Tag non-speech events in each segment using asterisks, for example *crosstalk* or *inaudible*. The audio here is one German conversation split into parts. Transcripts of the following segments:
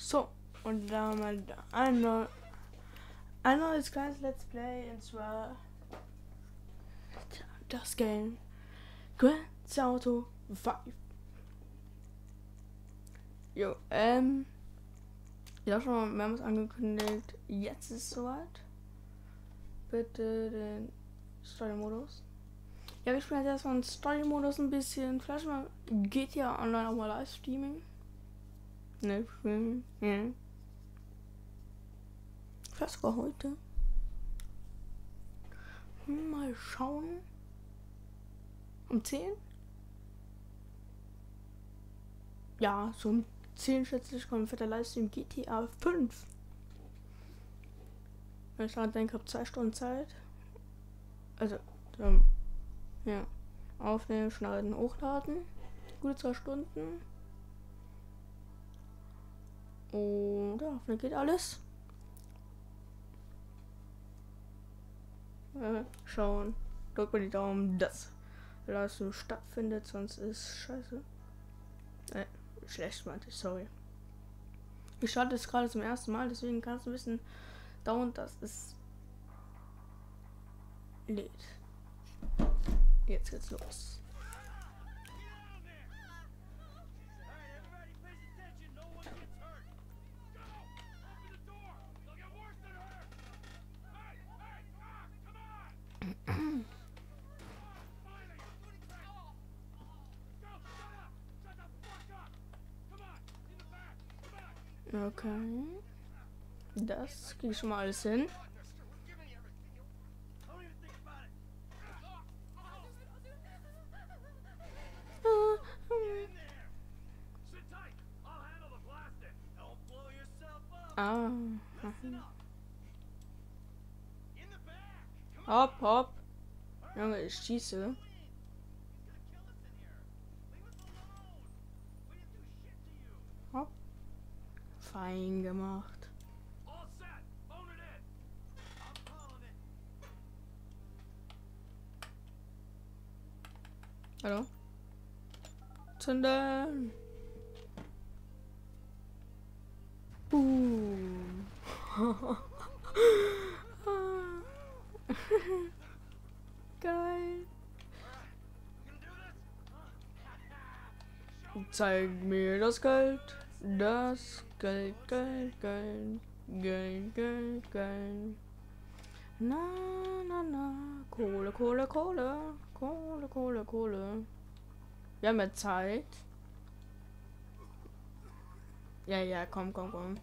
So, und damit ein, neu, ein neues kleines Let's Play und zwar das Game Grand Theft Auto 5. Jo, ähm, ja schon mal mehrmals angekündigt, jetzt ist es soweit. Bitte den Story-Modus. Ja, wir spielen jetzt erstmal einen Story-Modus ein bisschen. Vielleicht mal geht ja online auch mal Livestreaming. Ne, spielen. Ja. Vielleicht sogar heute. Mal schauen. Um 10? Ja, so um 10 schätze ich kommt fetter Livestream GTA 5. Wenn ich daran denke, habe zwei Stunden Zeit. Also, ähm, ja. Aufnehmen, schneiden, hochladen. Gute zwei Stunden. Und ja, dann geht alles. Äh, schauen. Drückt mir die Daumen, dass Leistung stattfindet, sonst ist scheiße. Äh, schlecht meinte ich, sorry. Ich starte es gerade zum ersten Mal, deswegen kann es ein bisschen dauern, dass es lädt. Jetzt geht's los. Okay. Das krieg schon mal alles hin. Ah. Hopp, hopp. Junge, ich schieße. Fein gemacht. Hallo? Zünden! Boom. *laughs* Geil. Zeig mir das Geld. Das Geld, Geld, Geld. Geld, Geld, Geld. Na, na, na. Kohle, Kohle, Kohle. Kohle, Kohle, Kohle. Wir haben ja Zeit. Ja, ja, komm, komm, komm.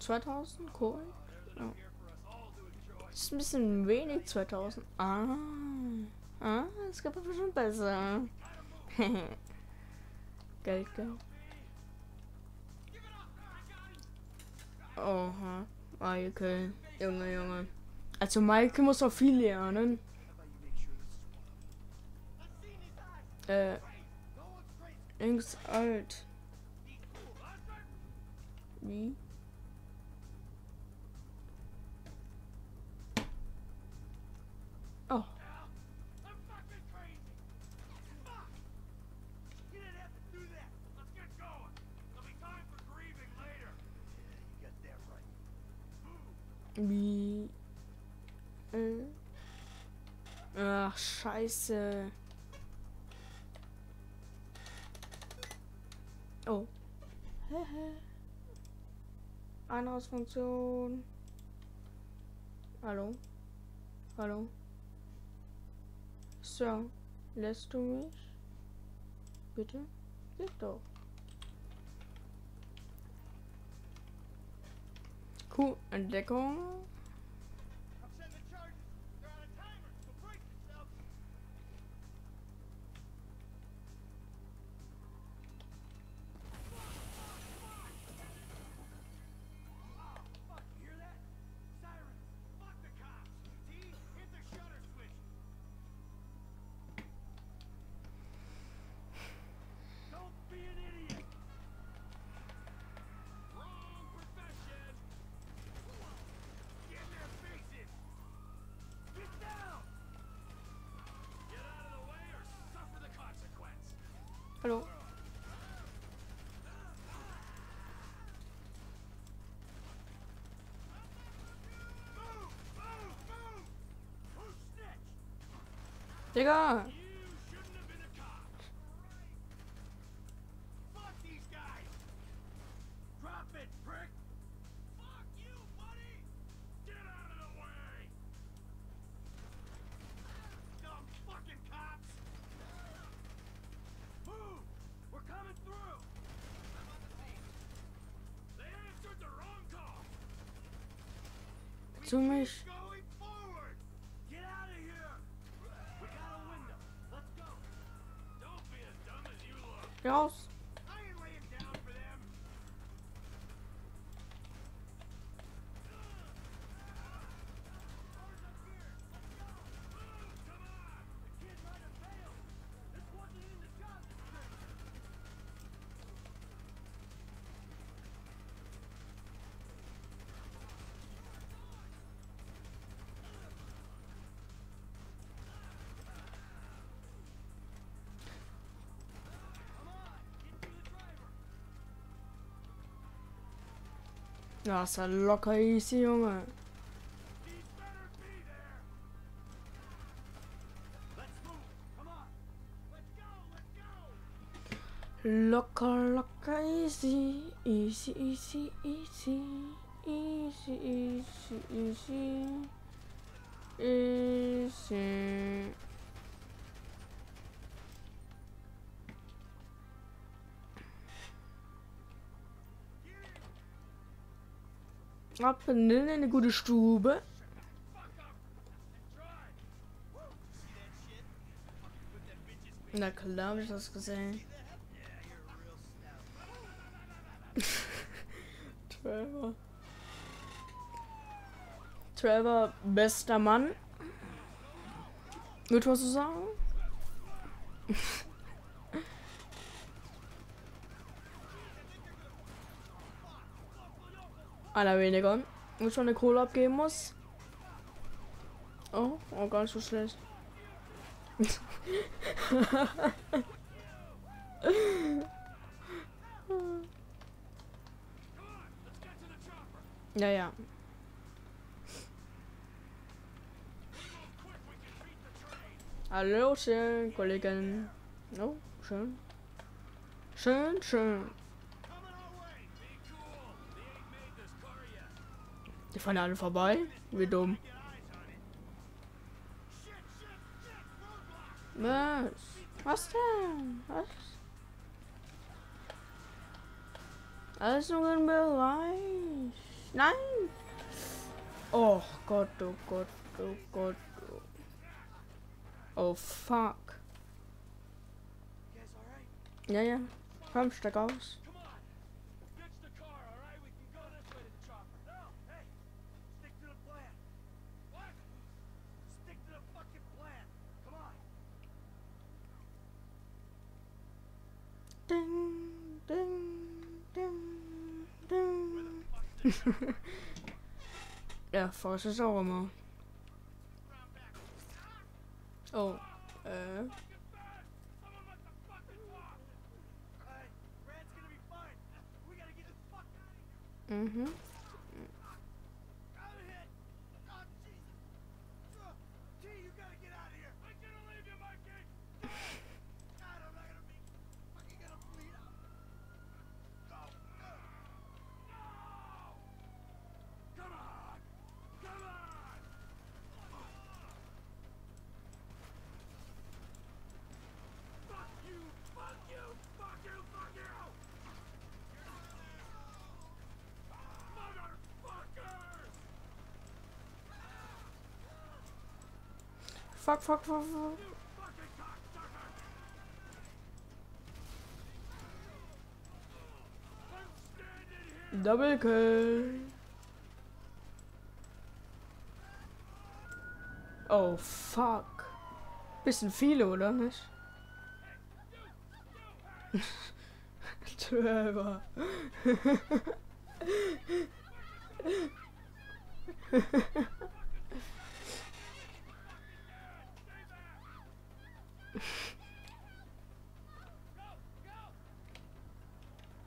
Zweitausend cool. Ja. Das ist ein bisschen wenig, 2000. Ah. Ah, es gibt schon besser. *laughs* Geld, Geld. Oha. Michael. Junge, Junge. Also Michael muss auch viel lernen. Äh. Links alt. Wie? Wie? Äh. Ach, scheiße. Oh. *laughs* Einhausfunktion. Hallo? Hallo? So, lässt du mich? Bitte? Geht doch. Cool, Hallo. Digga! Zu mich. Ja, ist ja locker easy, Junge. Locker, locker easy, easy, easy, easy, easy, easy, easy, easy. Ab in eine gute Stube. Na klar, habe ich das gesehen. *laughs* Trevor. Trevor, bester Mann. Wird was zu sagen? *laughs* Einer weniger. Wo schon eine Kohle abgeben muss. Oh, oh, gar nicht so schlecht. ja, ja. Hallo, schön, Kollegen. Oh, schön. Schön, schön. Die fahren alle vorbei. Wie dumm. Was? Was denn? Was? Alles nur im Bereich. Nein! Oh Gott, oh Gott, oh Gott. Oh fuck. Ja, ja. Komm, steig aus. Ja, vast is allemaal. Oh, Fuck, fuck, fuck, fuck. Double kill. Oh, fuck. Bisschen viele, oder nicht? *laughs* Trevor. *laughs*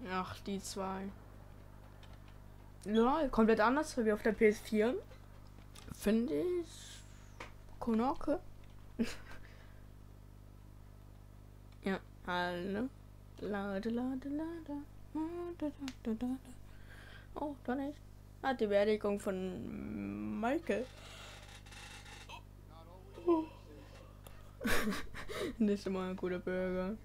Ach, die zwei. Ja, komplett anders wie auf der PS4. Finde ich. Konake. *laughs* ja, alle. Lade, lade, lade. Oh, da nicht. Ah, die Beerdigung von Maike. Oh. *laughs* *laughs* nicht immer ein guter Bürger.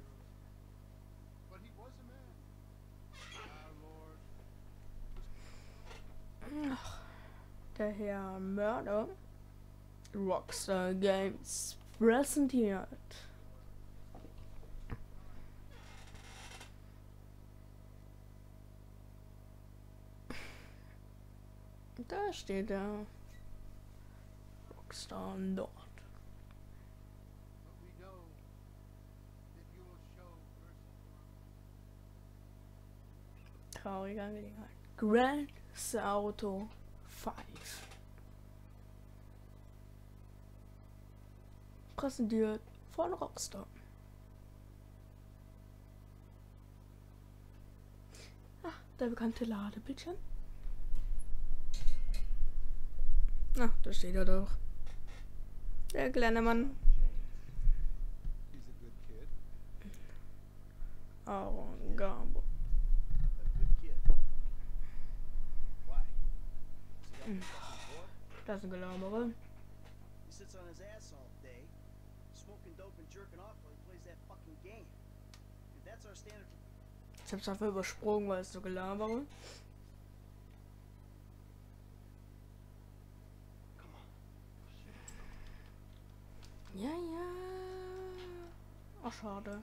Der Herr Mörder Rockstar Games präsentiert. Da steht der Rockstar dort. Traurige Angelegenheit. Grand Auto 5. Präsentiert von Rockstar. Ach, der bekannte Ladebildschirm. Ach, da steht er doch. Der kleine Mann. Aaron If that's our standard Ich hab's einfach übersprungen, weil es so gelabere. Ja, ja. Ach, schade.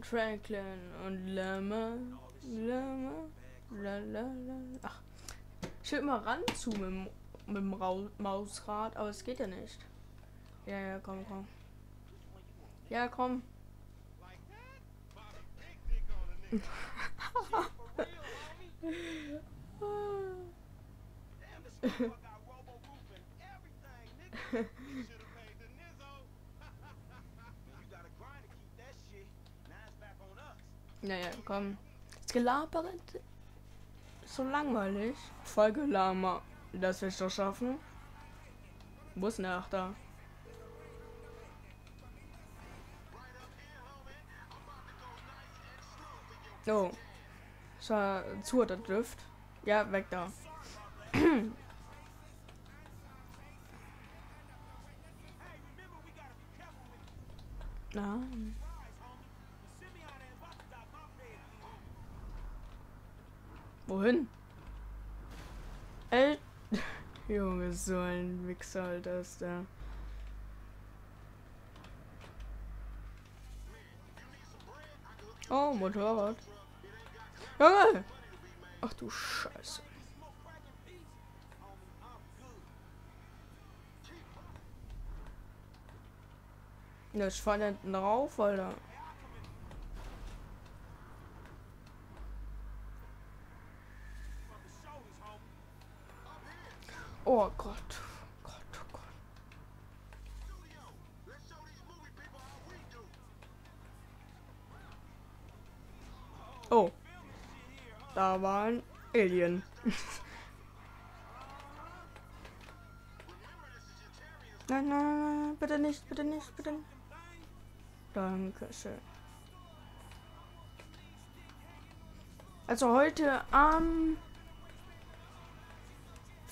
Franklin und Lemmer. Lemmer. Lalala. Ach. Ich will mal ranzoomen mit, dem- mit dem Rau Mausrad, aber es geht ja nicht. Ja, ja, komm, komm. Ja, komm. *laughs* Naja, komm. Das Gelabere so langweilig. Voll Gelaber. Das will ich doch schaffen. Wo ist denn der Achter? Oh. Das war zu der Düft. Ja, weg da. *clears throat* Ah. Wohin? Ey. *laughs* Junge, so ein Wichser, Alter, ist der. Oh, Motorrad. Junge! Ach du Scheiße. Ja, ich fahr hinten drauf, Alter. Oh Gott. Oh Gott, oh Gott. Oh. Da war ein Alien. *laughs* nein, nein, nein, bitte nicht, bitte nicht, bitte nicht. Dankeschön. Also heute am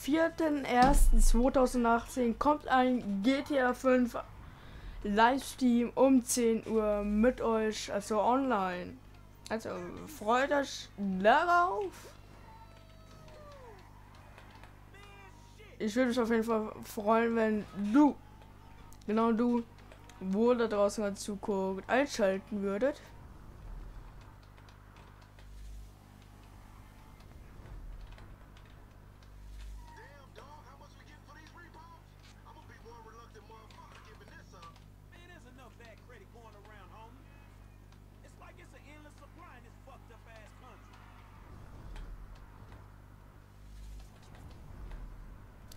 4.1.2018 kommt ein GTA 5 Livestream um 10 Uhr mit euch, also online. Also freut euch darauf. Ich würde mich auf jeden Fall freuen, wenn du, genau du, wo da draußen mal zuguckt, einschalten würdet.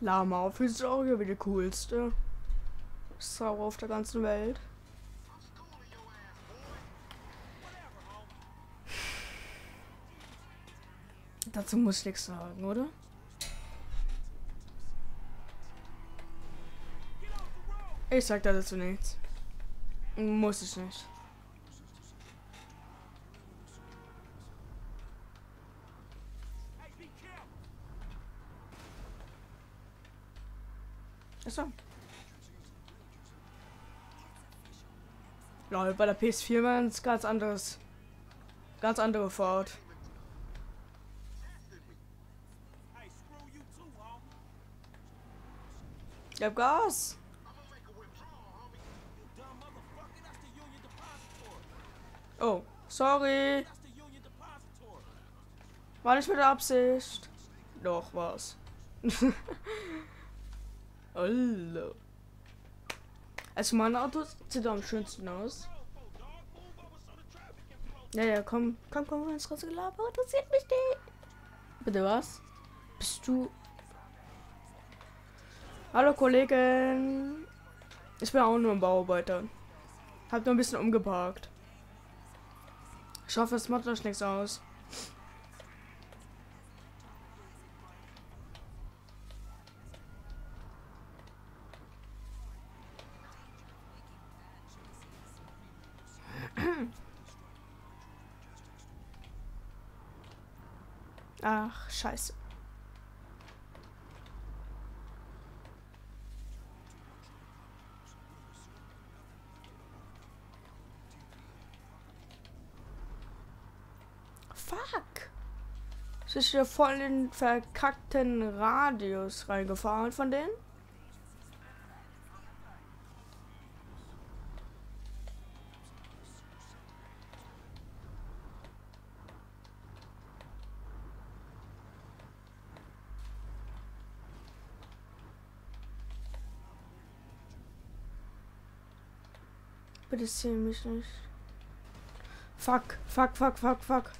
Lama auf die Sorge wie der coolste Sau auf der ganzen Welt. Dazu muss ich nichts sagen, oder? Ich sag dazu nichts. Muss ich nicht. Achso. Lol, bei der PS4 war es ganz anderes. Ganz andere Fahrt. Ich Gas. Oh, sorry. War nicht mit der Absicht. Doch, war's. *laughs* Hallo. Also mein Auto sieht am schönsten aus. Road, dog. Move over so the traffic can flow. Ja, ja, komm, komm, komm, ins große Gelaber, interessiert mich nicht. Bitte was? Bist du... Hallo Kollegen. Ich bin auch nur ein Bauarbeiter. Hab nur ein bisschen umgeparkt. Ich hoffe, es macht euch nichts aus. Ach, scheiße. Fuck. Es ist hier voll in den verkackten Radius reingefahren von denen. Bitte zähl mich nicht. Fuck, fuck, fuck, fuck, fuck.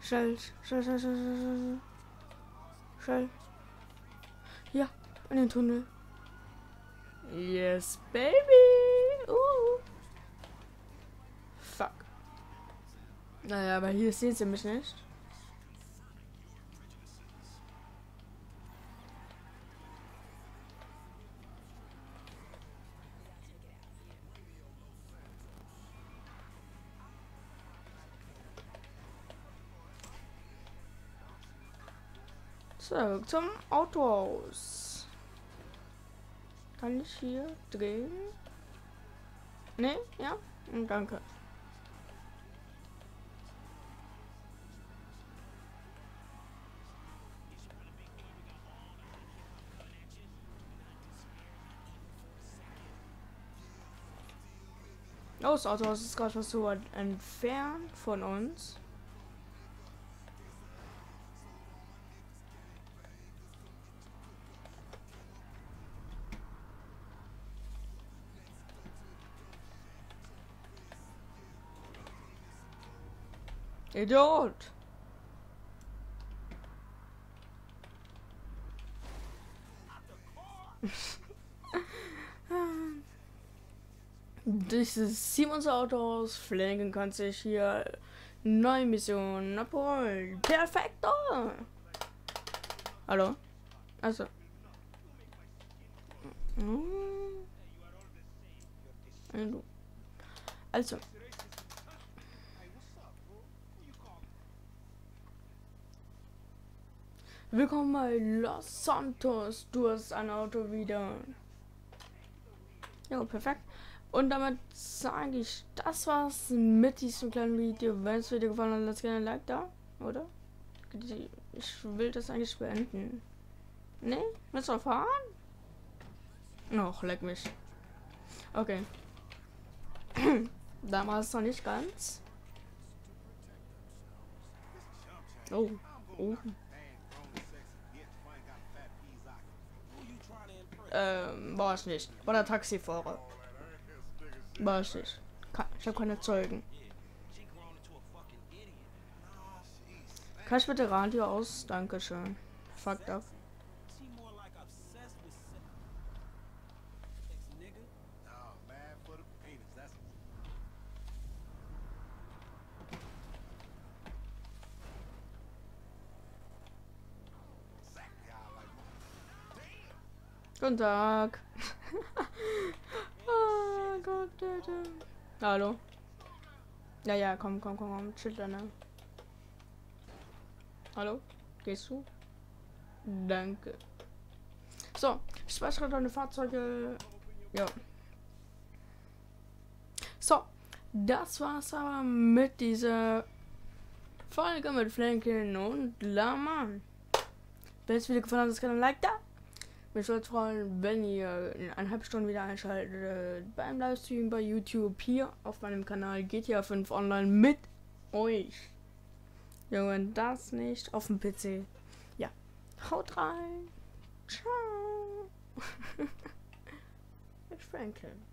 Schnell, schnell, schnell, schnell, schnell, schnell. Schnell. Ja, in den Tunnel. Yes, baby. Uh. Fuck. Naja, aber hier sehen sie mich nicht. So, zum Autohaus. Kann ich hier drehen? Ne? Ja? Hm, Danke. Das Autohaus ist gerade was so weit entfernt von uns. Idiot! *laughs* Dieses Simons Autos Flanken kann sich hier neue Mission abholen. Perfekto! Hallo? Also. Hm. Also. Willkommen bei Los Santos. Du hast ein Auto wieder. Ja, perfekt. Und damit sage ich, das war's mit diesem kleinen Video. Wenn es dir gefallen hat, lasst gerne ein Like da, oder? Ich will das eigentlich beenden. Ne? Willst du fahren? Noch, leck mich. Okay. *clears throat* Damals noch nicht ganz. Oh. Oh. War ich nicht. War der Taxifahrer. War ich nicht. Ich habe keine Zeugen. Kann ich bitte Radio aus? Dankeschön. Fucked up. Guten Tag. *laughs* oh Gott, bitte. Hallo. Ja, ja, komm, komm, komm, komm, chill da, ne? Hallo? Gehst du? Danke. So, ich speichere deine Fahrzeuge. Ja. So, das war's aber mit dieser Folge mit Flanken und Lama. Wenn es Video gefallen hat, lasst gerne ein Like da. Mich würde freuen, wenn ihr in eineinhalb Stunden wieder einschaltet beim Livestream bei YouTube hier auf meinem Kanal GTA 5 Online mit euch. Junge, das nicht auf dem PC. Ja, haut rein. Ciao. *laughs* mit Franklin.